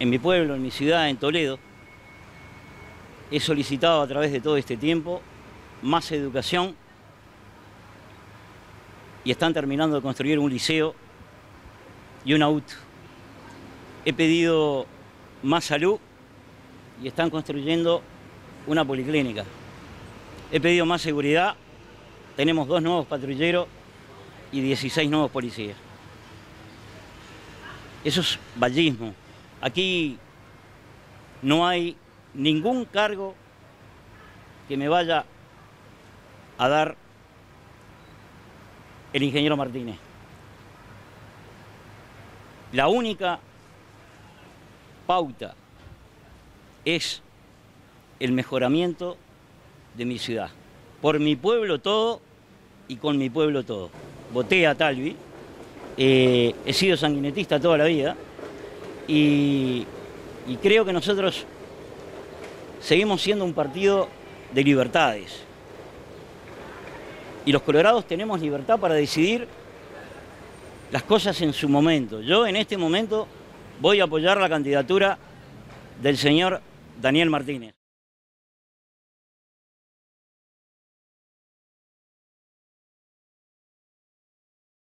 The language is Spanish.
en mi pueblo, en mi ciudad, en Toledo, he solicitado a través de todo este tiempo más educación y están terminando de construir un liceo y un auto. He pedido más salud y están construyendo una policlínica. He pedido más seguridad, tenemos dos nuevos patrulleros y 16 nuevos policías. Eso es vallismo. Aquí no hay ningún cargo que me vaya a dar el ingeniero Martínez. La única pauta es el mejoramiento de mi ciudad. Por mi pueblo todo y con mi pueblo todo. Voté a Talvi, eh, he sido sanguinetista toda la vida y, creo que nosotros seguimos siendo un partido de libertades. Y los colorados tenemos libertad para decidir las cosas en su momento. Yo en este momento voy a apoyar la candidatura del señor Daniel Martínez.